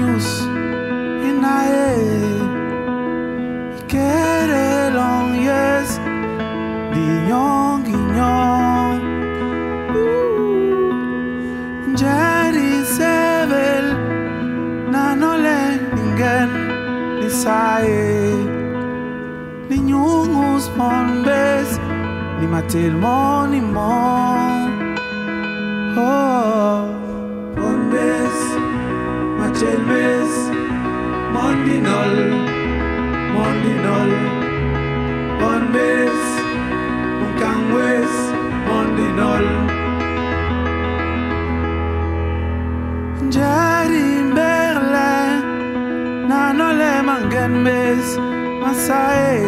sonhos e nae e querer long years de young young uh. Jerry Sevel na no le ningen ni sae ni nyungus mon ni matil ni mon. Bombes Mukangwes mondinol Jari Berle Nanole mangen mes Masai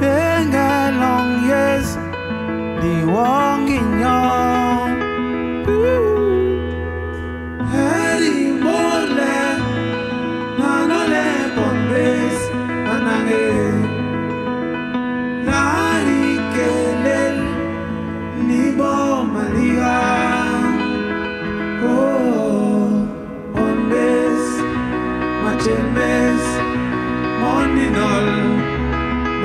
Benga long yes Di wong inyong Hari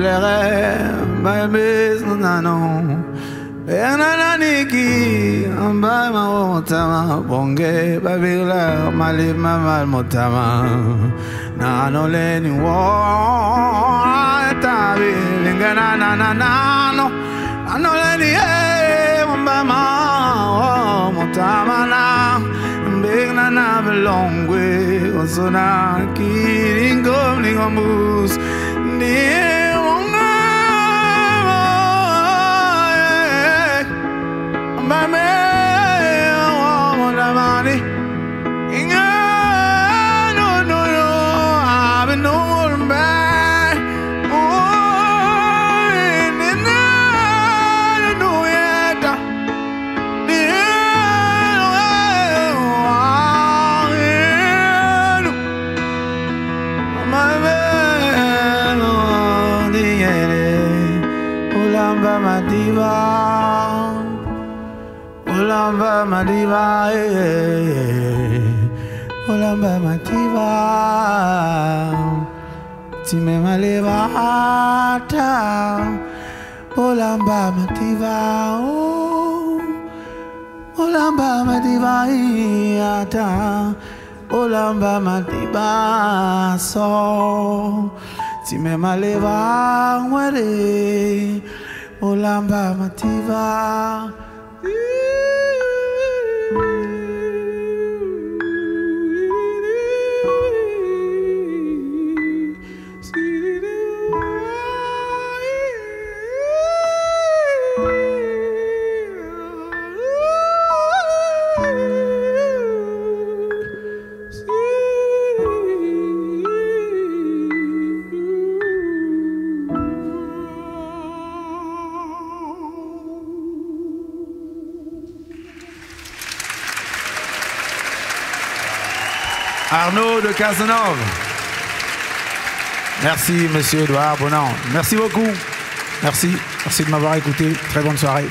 ngemblere babes nano enananiki ambai motama bonge babila malima mal motama nano leni wo tabi lingana na na nano nano leni e eh, mama oh, motama na. Big na na belongwe Osona kiringo lingomus Ni Ulamba Madiva Ulamba eh, eh, eh. Madiva Time Malevata Ulamba Madiva Oh. Olamba madiba ata. Olamba madiba so. Time maleva ngwere Olamba madiba Arnaud de Cazenove. Merci, monsieur Edouard Bonan. Merci beaucoup. Merci. Merci de m'avoir écouté. Très bonne soirée.